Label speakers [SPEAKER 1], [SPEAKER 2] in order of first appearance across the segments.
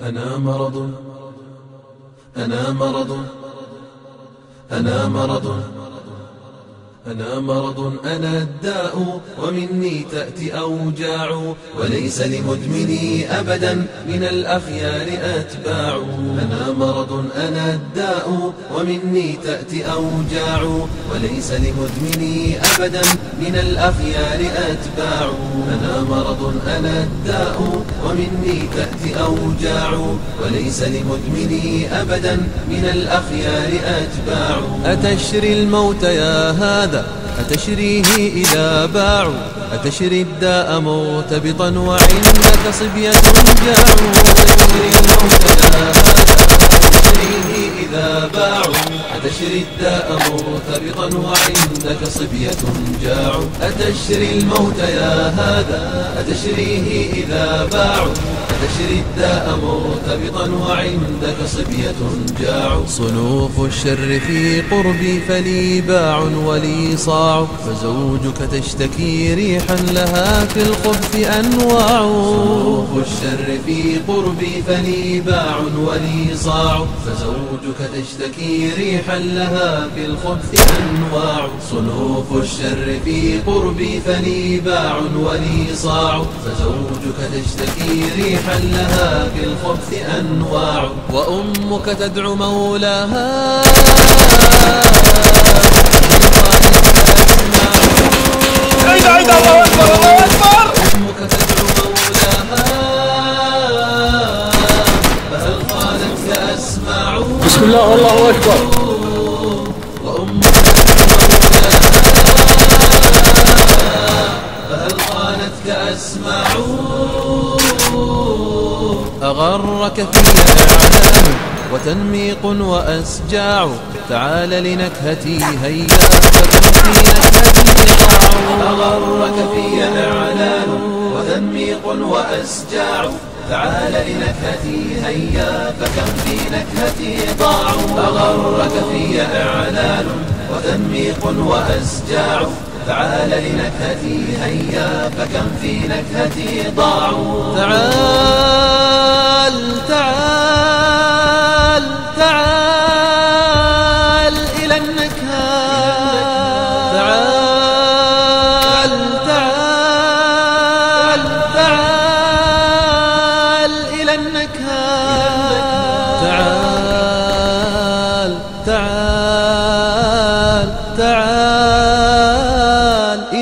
[SPEAKER 1] أنا مرض. أنا مرض. أنا مرض. أنا مرض أنا الداء ومني تأتي أوجاع وليس لمدمني أبدا من الأخيار أتباع. أنا مرض أنا الداء ومني تأتي أوجاع وليس لمدمني أبدا من الأخيار أتباع. أنا مرض أنا الداء ومني تأتي أوجاع وليس لمدمني أبدا من الأخيار أتباع. أتشري الموت يا هذا أتشريه إذا باعوا أتشري الداء مرتبطا وعندك صبية جاعوا أتشري الموت هذا أتشريه إذا باعوا أتشري الداء مرتبطا وعندك صبية جاع أتشري الموت يا هذا؟ أتشريه إذا باعوا أتشري الداء مرتبطا وعندك صبية جاع. صنوف الشر في قربي فلي باع ولي صاع. فزوجك تشتكي ريحا لها في الخبث أنواع. صنوف الشر في قربي فلي باع ولي صاع. فزوجك تشتكي ريحا لها في الخبث أنواع. صنوف الشر في قربي فلي باع ولي صاع فزوجك تشتكي ريحا لها في الخبث أنواع. وأمك تدعو مولاها.
[SPEAKER 2] عيد عيد الله أكبر الله أكبر.
[SPEAKER 1] أمك تدعو مولاها. فهل خانتك أسماع؟
[SPEAKER 2] بسم الله والله أكبر
[SPEAKER 1] وأمك تدعو مولاها فهل أسماع أغرك في إعلان وتنميق وأسجاع. تعال لنكهتي هيا فكن في نكهتي أغرك في إعلان وتنميق وأسجاع. تعال لنكهتي هيا فكم في نكهتي ضاع أغرك في إعلان وتنميق وأسجاع. تعال لنكهتي هيا فكم في نكهتي ضاع تعال تعال تعال إلى النكهة. تعال تعال تعال إلى النكهة. تعال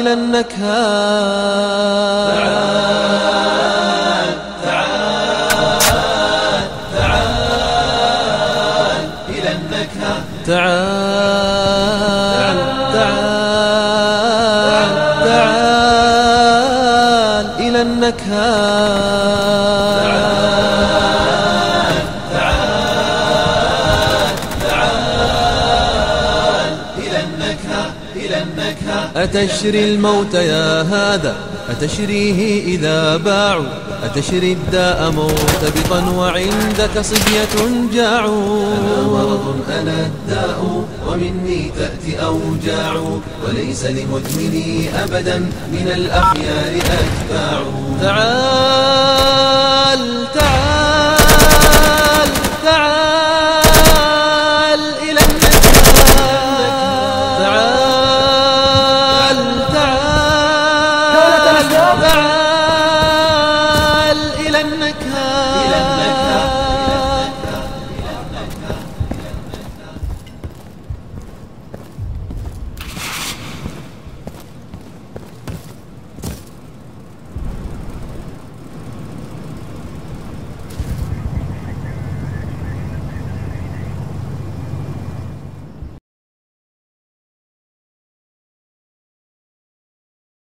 [SPEAKER 1] تعال إلى النكهة إلى النكهة تعال تعال تعال إلى النكهة أتشري الموت يا هذا؟ أتشريه إذا باعوا؟ أتشري الداء مرتبطا وعندك صبية جاع أنا مرض أنا الداء ومني تأتي أوجاع وليس لمدمني أبدا من الأخيار أتباع تعال